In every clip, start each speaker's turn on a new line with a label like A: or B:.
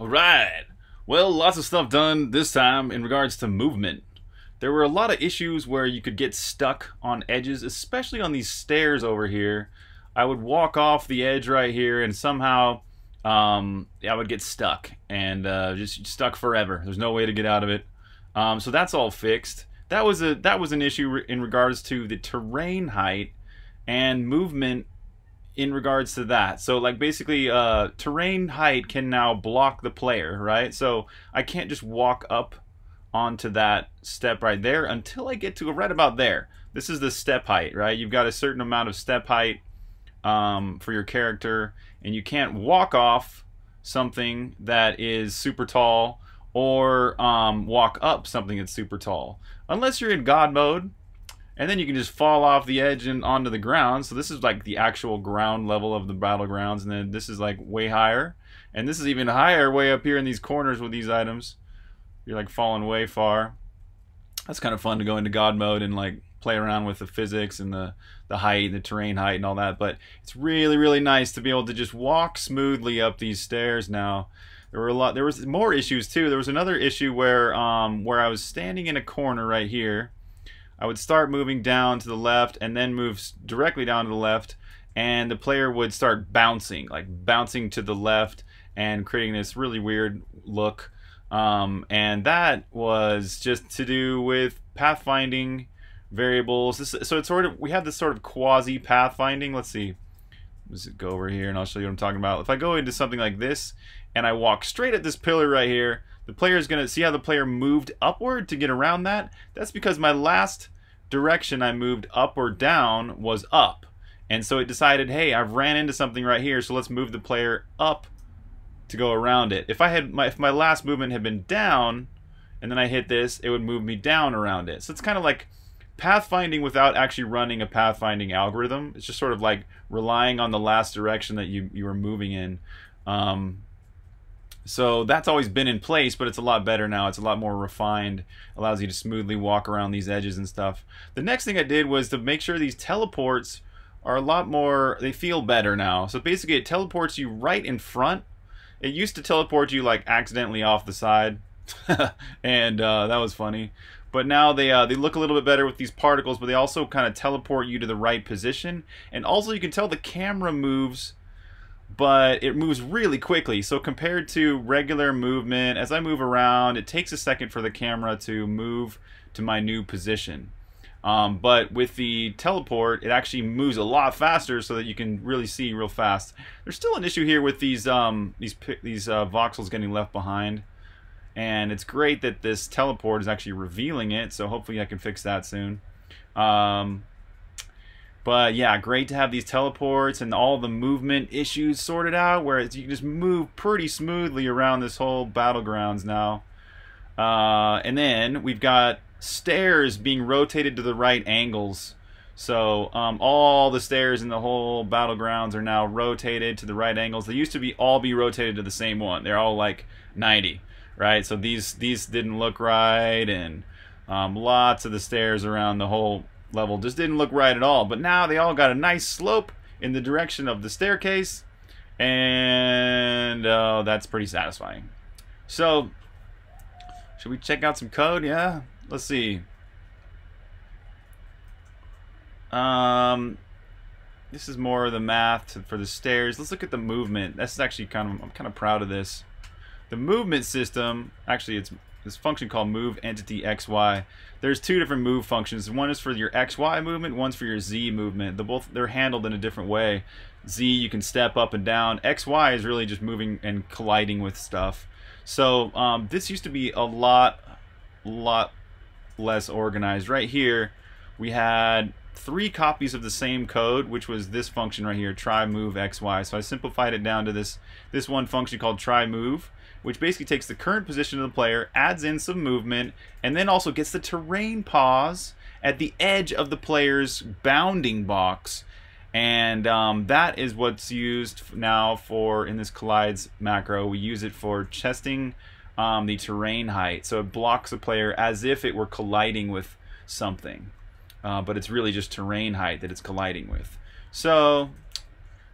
A: All right. Well, lots of stuff done this time in regards to movement. There were a lot of issues where you could get stuck on edges, especially on these stairs over here. I would walk off the edge right here and somehow um, I would get stuck and uh, just stuck forever. There's no way to get out of it. Um, so that's all fixed. That was a that was an issue in regards to the terrain height and movement in regards to that. So like basically uh, terrain height can now block the player, right? So I can't just walk up onto that step right there until I get to right about there. This is the step height, right? You've got a certain amount of step height um, for your character, and you can't walk off something that is super tall or um, walk up something that's super tall. Unless you're in God mode, and then you can just fall off the edge and onto the ground. So this is like the actual ground level of the battlegrounds, and then this is like way higher, and this is even higher way up here in these corners with these items. You're like falling way far. That's kind of fun to go into God mode and like play around with the physics and the the height, and the terrain height, and all that. But it's really really nice to be able to just walk smoothly up these stairs now. There were a lot. There was more issues too. There was another issue where um, where I was standing in a corner right here. I would start moving down to the left and then move directly down to the left, and the player would start bouncing, like bouncing to the left and creating this really weird look. Um, and that was just to do with pathfinding variables. This, so it's sort of we have this sort of quasi pathfinding. Let's see. Let's go over here and I'll show you what I'm talking about. If I go into something like this and I walk straight at this pillar right here, the player is going to see how the player moved upward to get around that. That's because my last direction I moved up or down was up. And so it decided, hey, I've ran into something right here, so let's move the player up to go around it. If I had my if my last movement had been down and then I hit this, it would move me down around it. So it's kind of like pathfinding without actually running a pathfinding algorithm. It's just sort of like relying on the last direction that you, you were moving in. Um, so that's always been in place, but it's a lot better now. It's a lot more refined, allows you to smoothly walk around these edges and stuff. The next thing I did was to make sure these teleports are a lot more, they feel better now. So basically it teleports you right in front. It used to teleport you like accidentally off the side. and uh, that was funny. But now they uh, they look a little bit better with these particles, but they also kind of teleport you to the right position. And also you can tell the camera moves, but it moves really quickly. So compared to regular movement, as I move around, it takes a second for the camera to move to my new position. Um, but with the teleport, it actually moves a lot faster so that you can really see real fast. There's still an issue here with these um, these these uh, voxels getting left behind. And it's great that this teleport is actually revealing it, so hopefully I can fix that soon. Um, but yeah, great to have these teleports and all the movement issues sorted out, where you can just move pretty smoothly around this whole battlegrounds now. Uh, and then we've got stairs being rotated to the right angles. So um, all the stairs in the whole battlegrounds are now rotated to the right angles. They used to be all be rotated to the same one. They're all like 90 right? So these these didn't look right, and um, lots of the stairs around the whole level just didn't look right at all. But now they all got a nice slope in the direction of the staircase, and uh, that's pretty satisfying. So, should we check out some code? Yeah, let's see. Um, this is more of the math for the stairs. Let's look at the movement. That's actually kind of I'm kind of proud of this. The movement system, actually it's this function called move entity xy. There's two different move functions. One is for your xy movement, one's for your z movement. They're both they're handled in a different way. Z you can step up and down. XY is really just moving and colliding with stuff. So um, this used to be a lot, lot less organized. Right here, we had three copies of the same code, which was this function right here, try move xy. So I simplified it down to this this one function called try move which basically takes the current position of the player, adds in some movement, and then also gets the terrain pos at the edge of the player's bounding box. And um, that is what's used now for, in this collides macro, we use it for testing um, the terrain height. So it blocks the player as if it were colliding with something. Uh, but it's really just terrain height that it's colliding with. So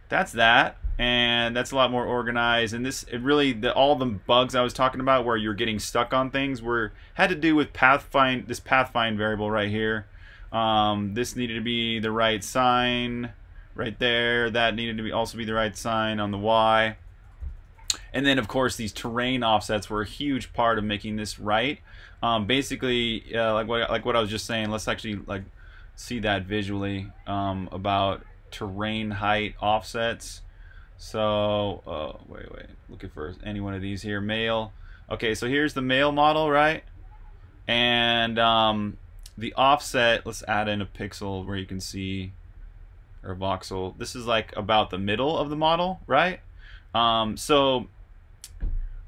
A: that's that. and that's a lot more organized. And this, it really, the, all the bugs I was talking about where you're getting stuck on things were had to do with pathfind this pathfind variable right here. Um, this needed to be the right sign right there. That needed to be also be the right sign on the Y. And then, of course, these terrain offsets were a huge part of making this right. Um, basically, uh, like what like what I was just saying. Let's actually like see that visually um, about terrain height offsets. So, uh, wait, wait, looking for any one of these here. Male. Okay, so here's the male model, right? And um, the offset, let's add in a pixel where you can see, or voxel. This is like about the middle of the model, right? Um, so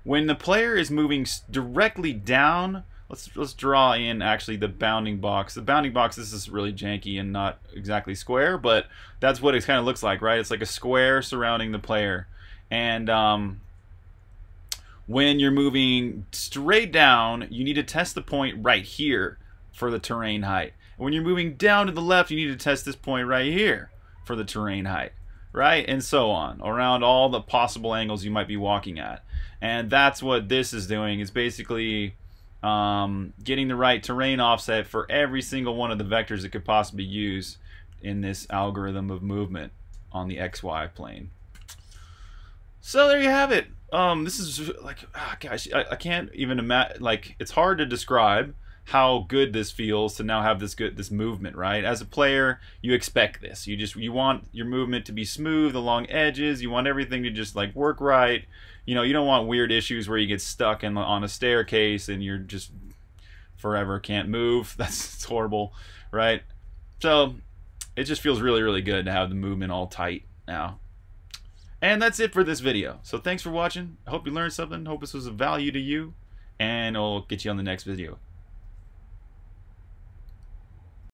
A: when the player is moving directly down, let's let's draw in actually the bounding box. The bounding box, this is really janky and not exactly square, but that's what it kind of looks like, right? It's like a square surrounding the player. And um, when you're moving straight down, you need to test the point right here for the terrain height. And when you're moving down to the left, you need to test this point right here for the terrain height right? And so on, around all the possible angles you might be walking at. And that's what this is doing, is basically um, getting the right terrain offset for every single one of the vectors it could possibly use in this algorithm of movement on the XY plane. So there you have it. Um, this is like, ah, gosh, I, I can't even imagine, like, it's hard to describe how good this feels to now have this good this movement right? As a player you expect this. You just you want your movement to be smooth along edges. You want everything to just like work right. You know you don't want weird issues where you get stuck in on a staircase and you're just forever can't move. That's horrible right? So it just feels really really good to have the movement all tight now. And that's it for this video. So thanks for watching. I hope you learned something. Hope this was of value to you. And i'll get you on the next video